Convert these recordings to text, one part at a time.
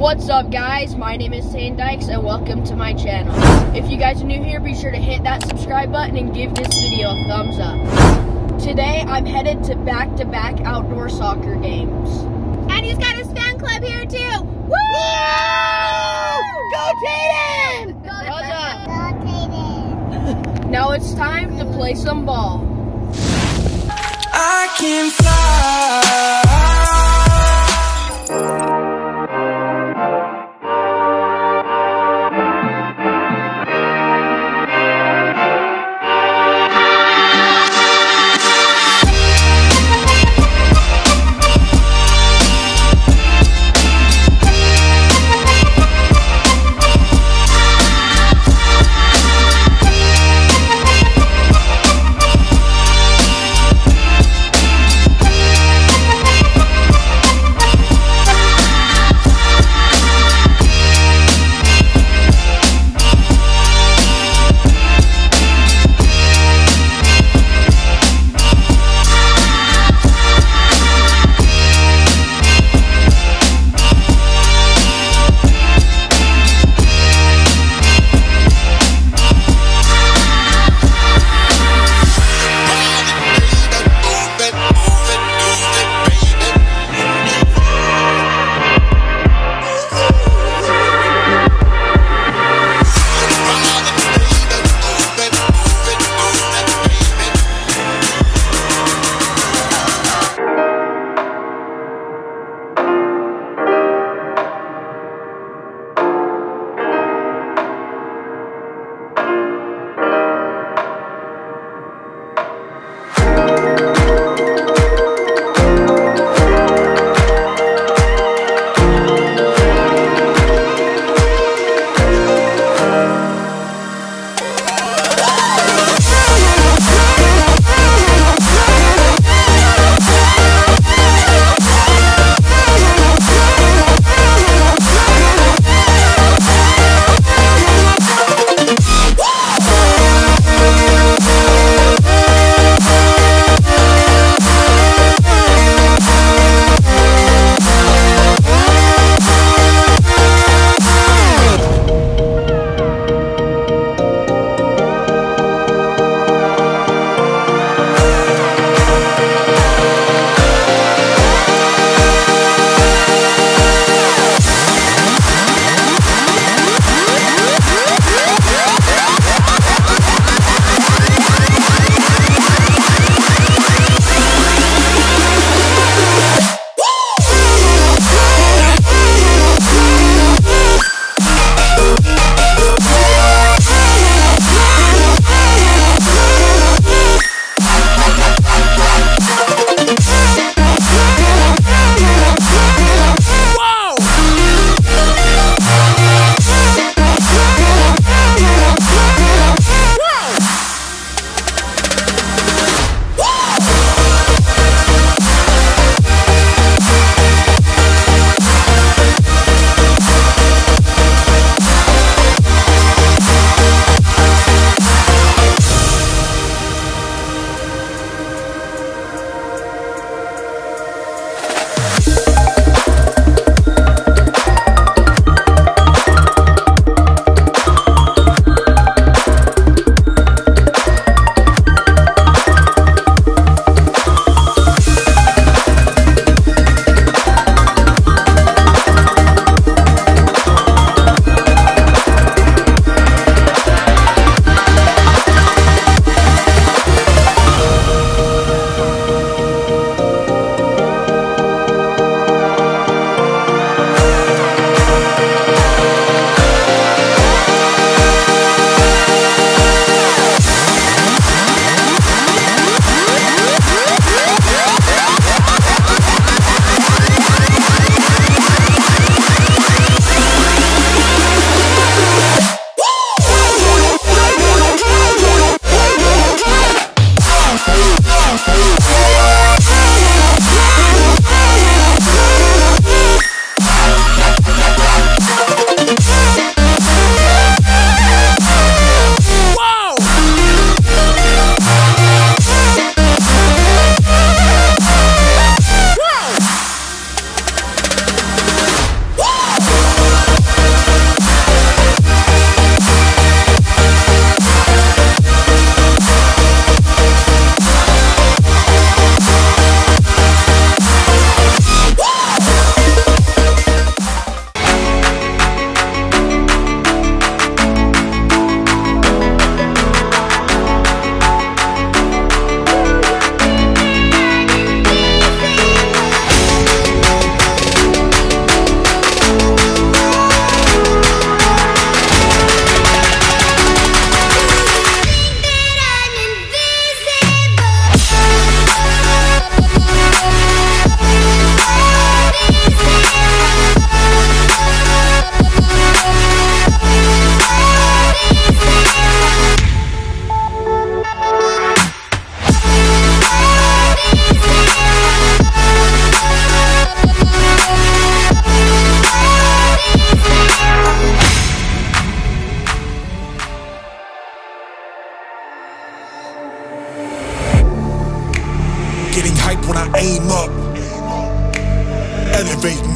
What's up guys? My name is Tayden Dyches and welcome to my channel. If you guys are new here, be sure to hit that subscribe button and give this video a thumbs up. Today I'm headed to back-to-back -back outdoor soccer games. And he's got his fan club here too. Woo! Go Tayden! Go Tayden! Now it's time to play some ball. I can fly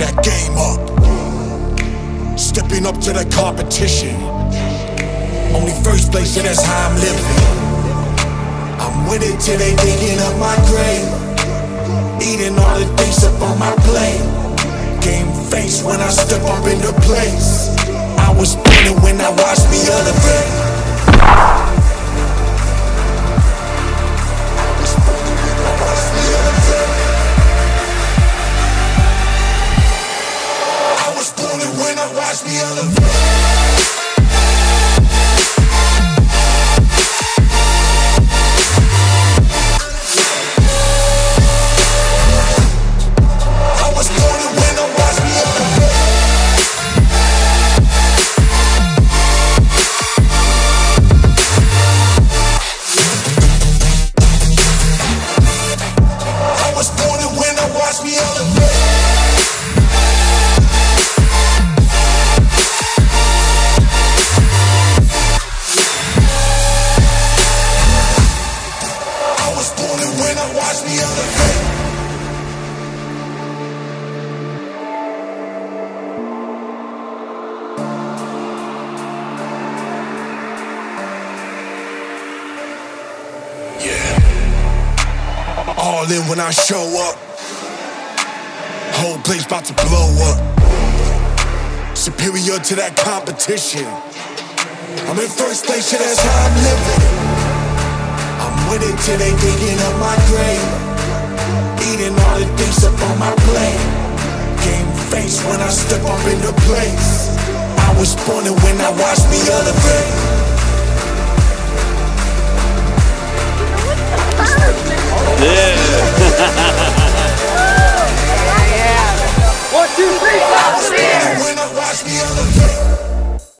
that game up. Stepping up to the competition. Only first place, and that's how I'm living. I'm winning till they digging up my grave. Eating all the things up on my plate. Game face when I step up in the place. I was spinning when I watched me other. Watched me elevate. All in when I show up. Whole place about to blow up. Superior to that competition. I'm in first place, yeah, that's how I'm living. I'm winning till they digging up my grave. Eating all the things up on my plate. Game face when I step up into place. I was born and when I